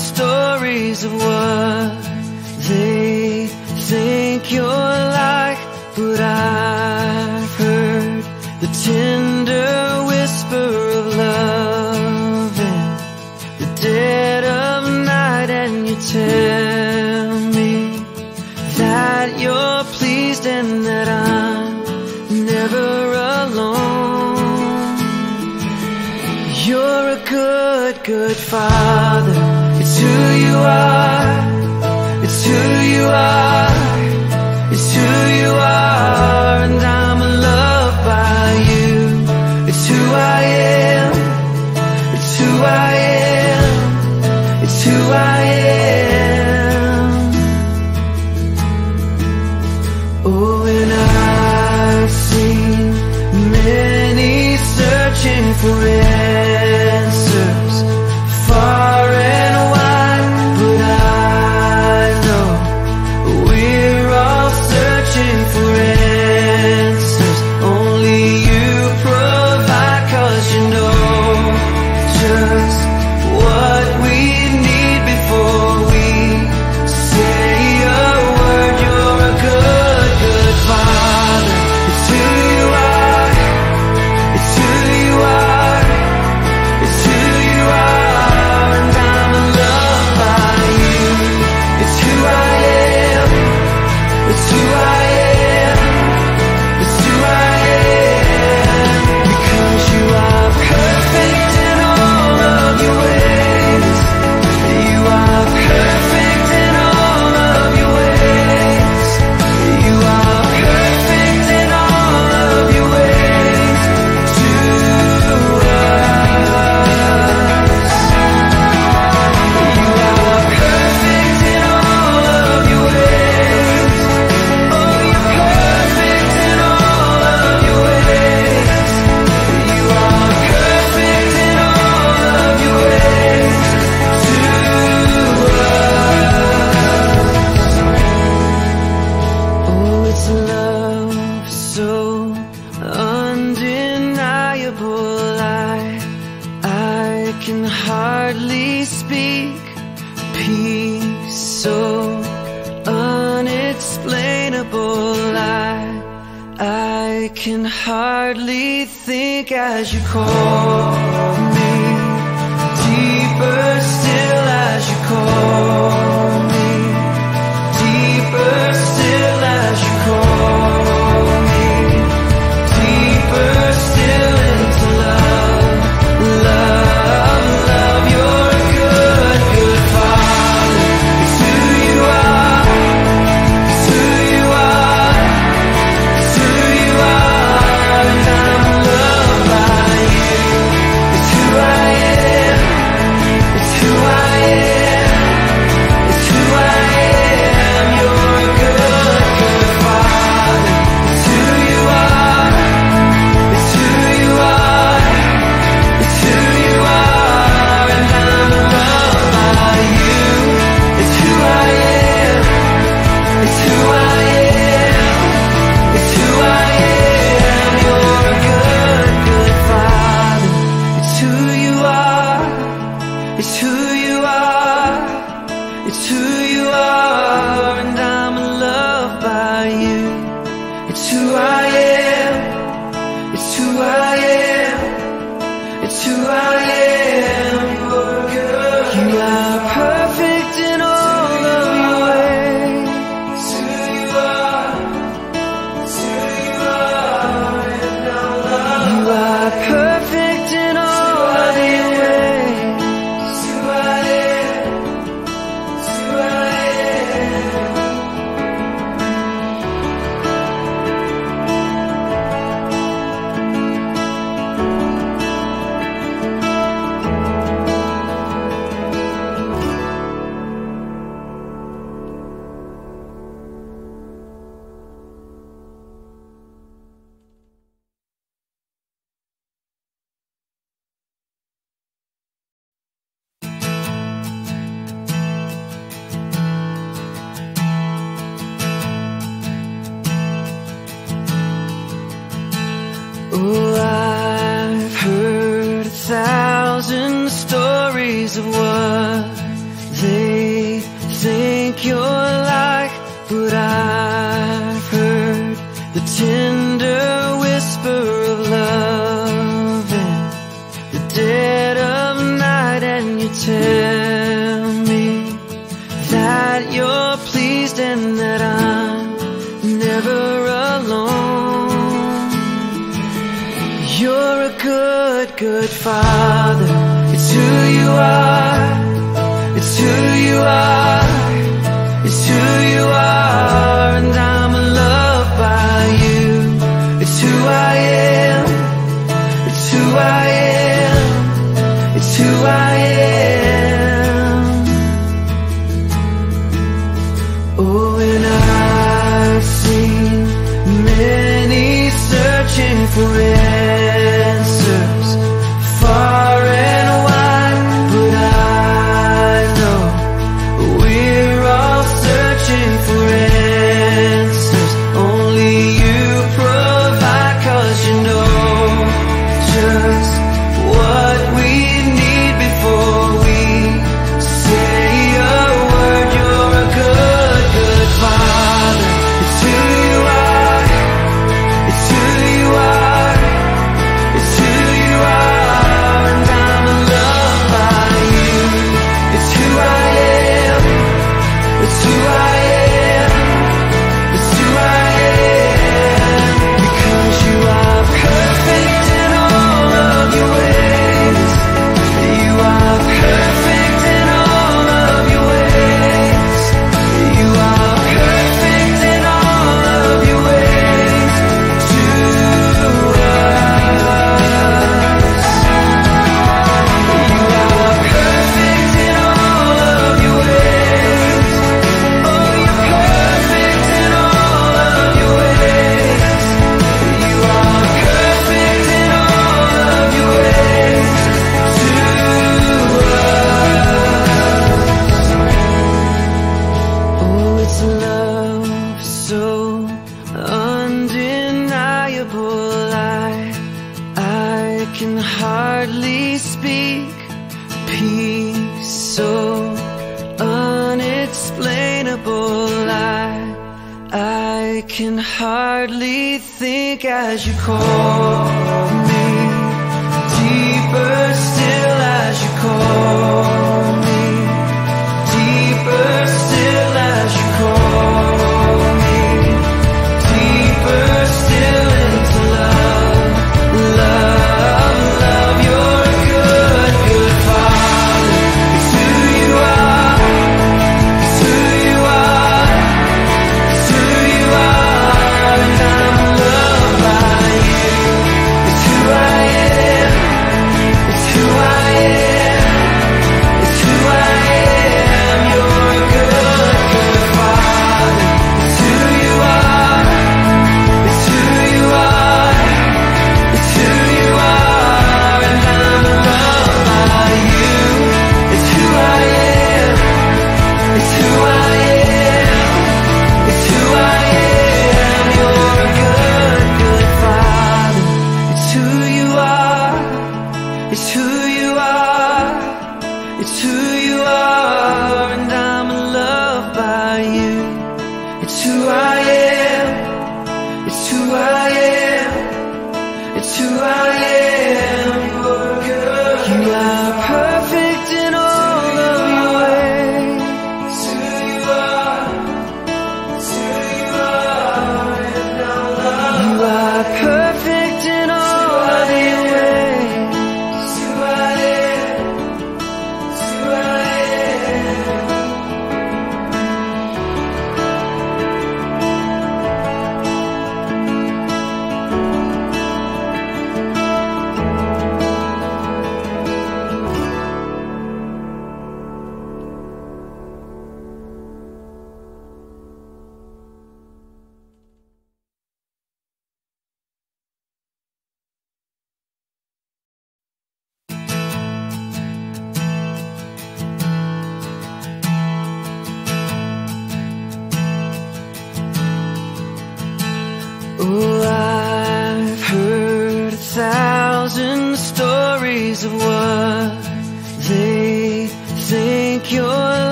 stories of what who Stories of what who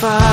good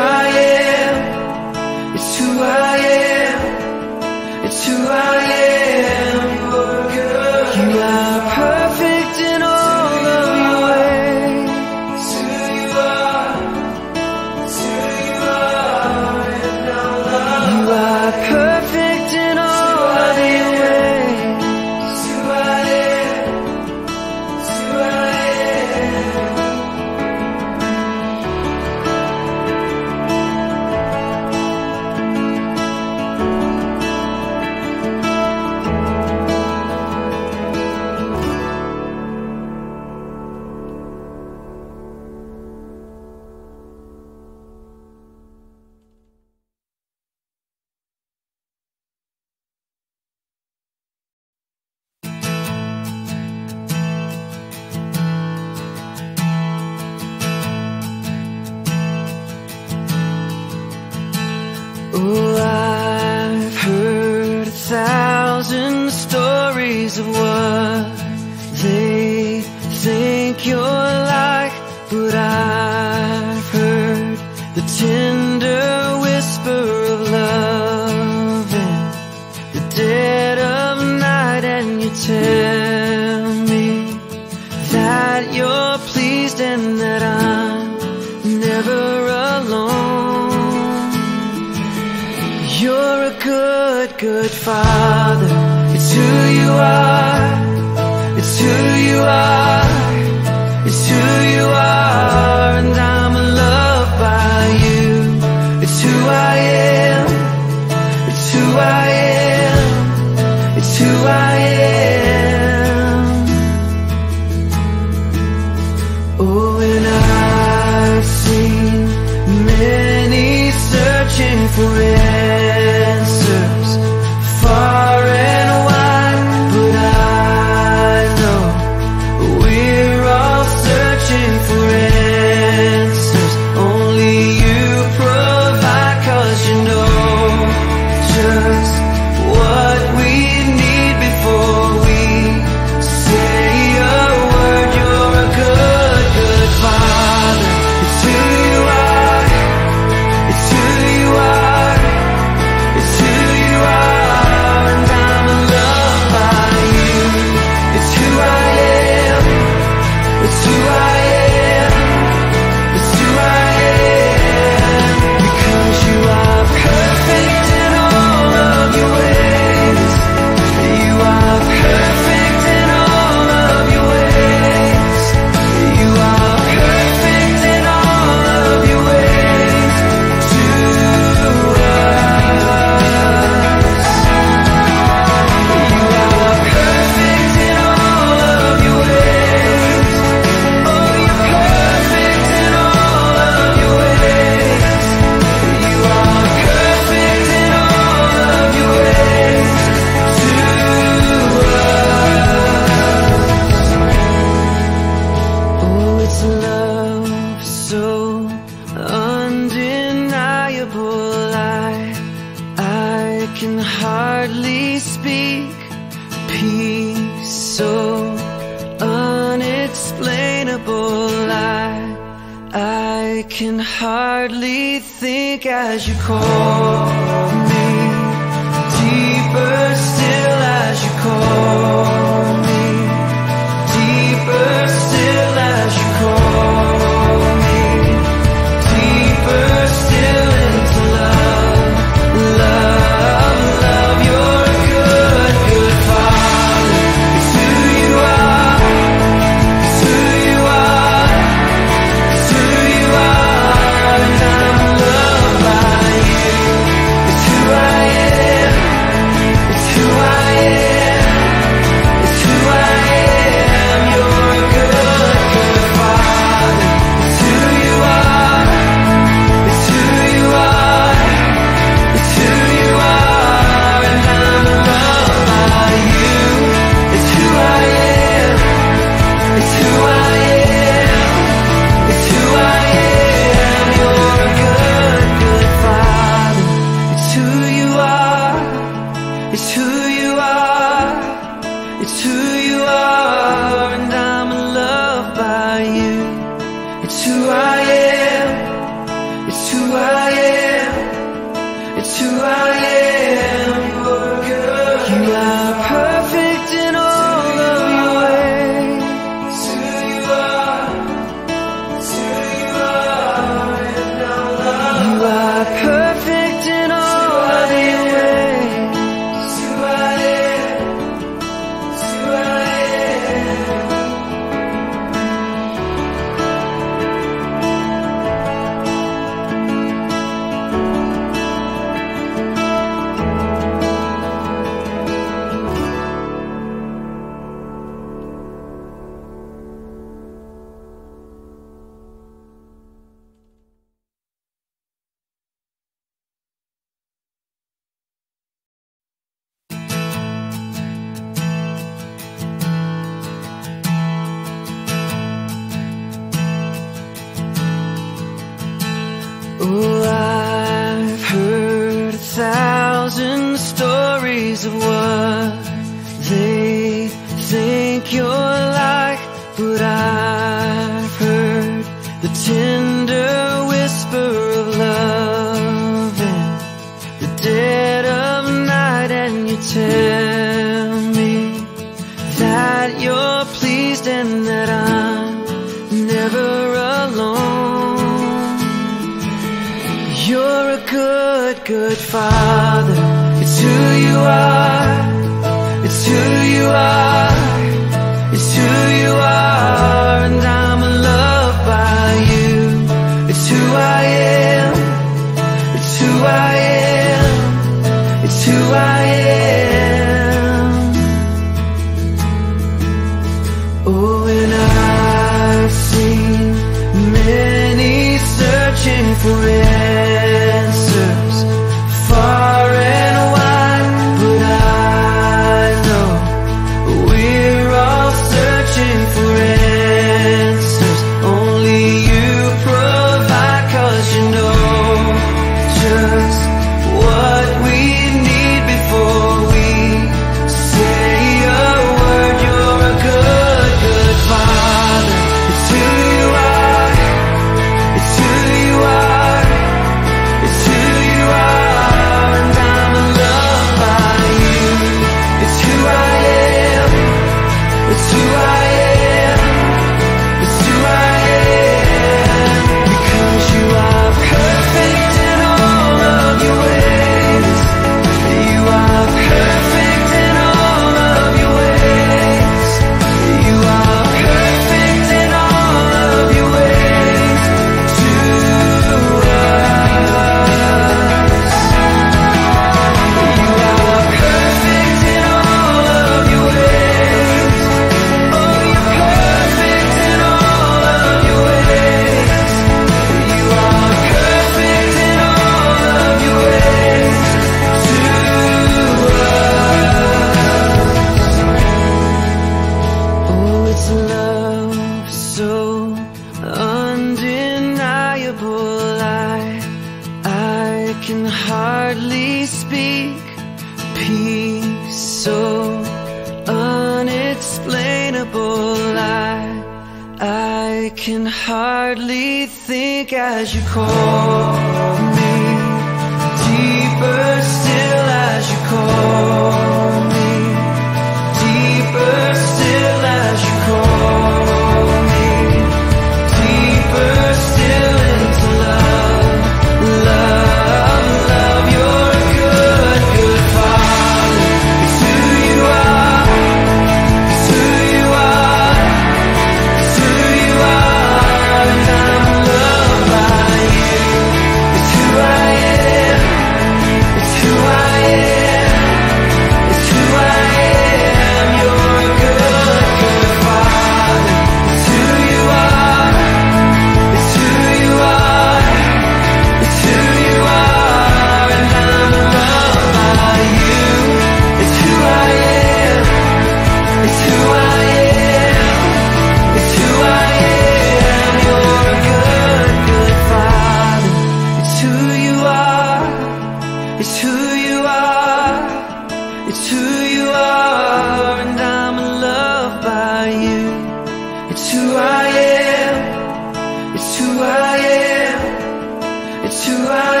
who I am. It's who I am. It's who I am.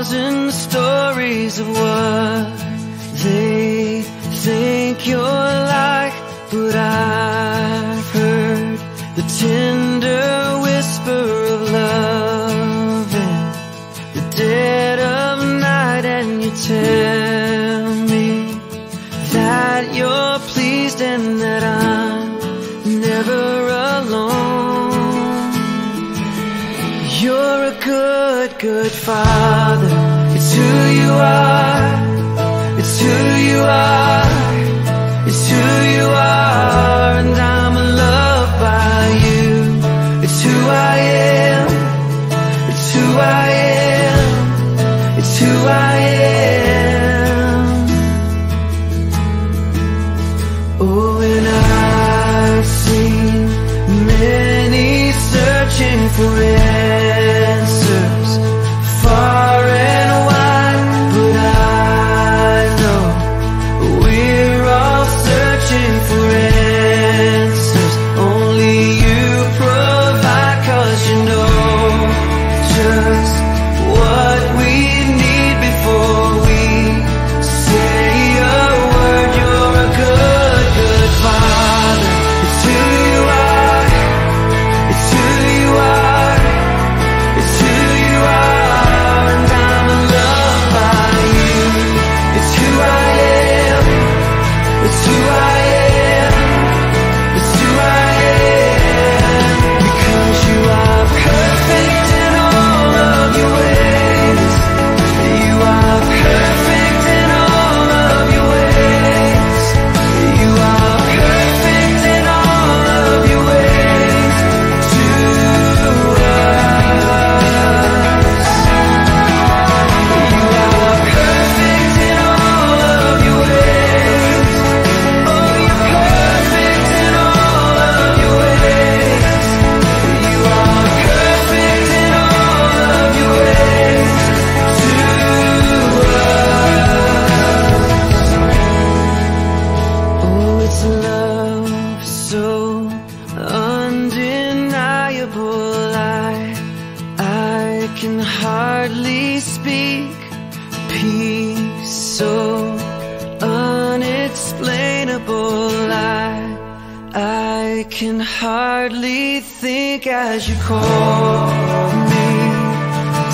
thousand stories of what they think you're like, but I've heard the tender whisper of love in the dead of night, and you tell me that you're pleased and that I'm never alone. You're a good, good father. you. can hardly speak. Peace so unexplainable. I, I can hardly think as you call me.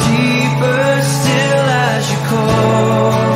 Deeper still as you call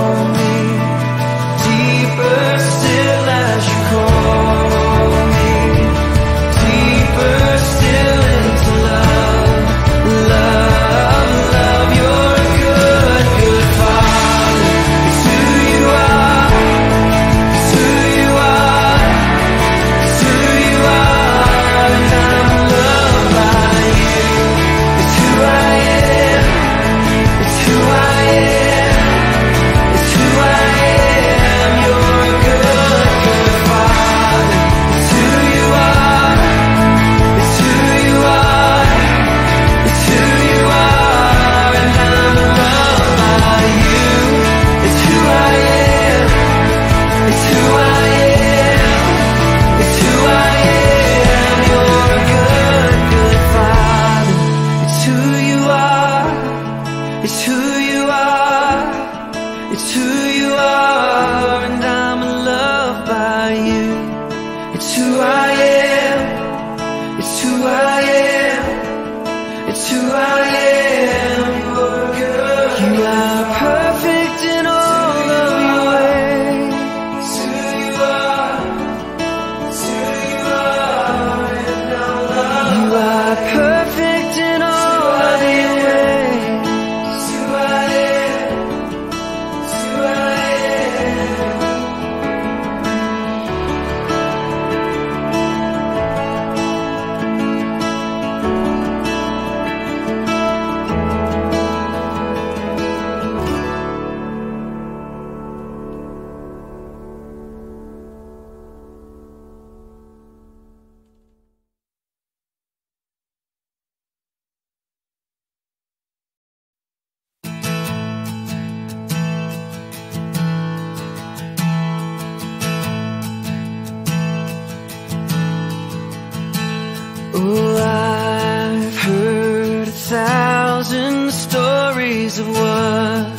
stories of what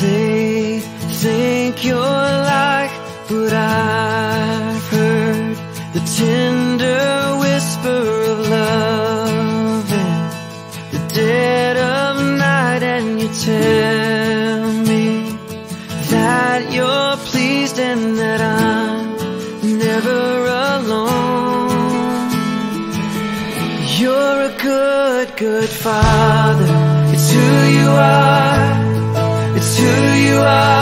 they think you're are.